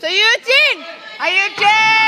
C'est Eugene! Are Eugene! a Sandra!